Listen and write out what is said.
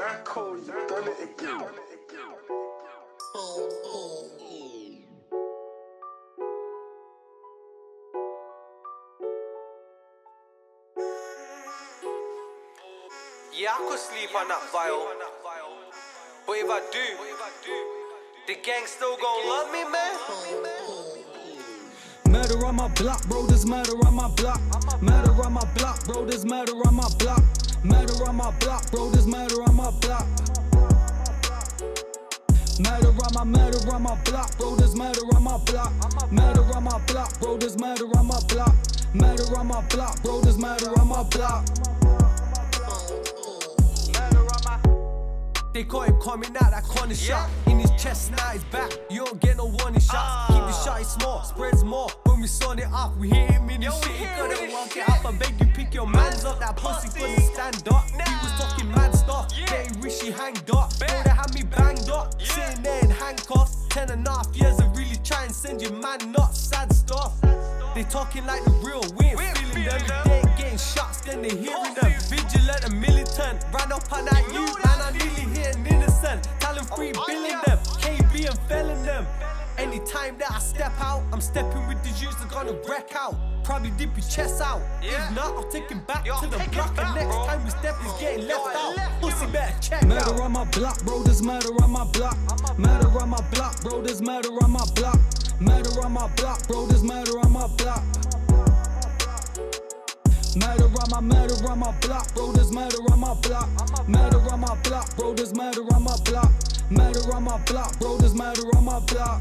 That cold, you done it again. Yeah, I could sleep on that vial. But if I do, the gang still gon' love me, man. Murder on my block, bro, there's murder on my block. Murder on my block, bro, there's murder on my block. Murder on my block, bro, there's murder my murder on my block, bro, there's murder on my block. Murder on my block, bro, there's murder on my block. Murder on my block, bro, there's murder on my block. They caught him coming out that corner shot. In his chest, now he's back. You don't get no warning shots. Keep the shot small, spreads more. When we saw it off, we hit him in the shit. He couldn't walk it up. I beg you, pick your mans up. That pussy couldn't stand up. He Ten and a half years of really try and send your man nuts. Sad stuff. They talking like the real. We ain't feeling them. If they ain't getting shots, then they hearing them. Vigilant and militant. Ran up on that youth, man. I nearly hit an innocent. Talent free billing them. KB and felling them. Anytime that I step out, I'm stepping with the youths that gonna wreck out. Probably dip your chest out. If not, I'll take him back to the block. And next time my block, bro, there's murder on my block. Murder on my block, bro, there's murder on my block. Murder on my block, bro, there's murder on my block. Murder on my murder on my block, bro, there's murder on my block. Murder on my block, bro, there's murder on my block. Murder on my block, bro, there's murder on my block.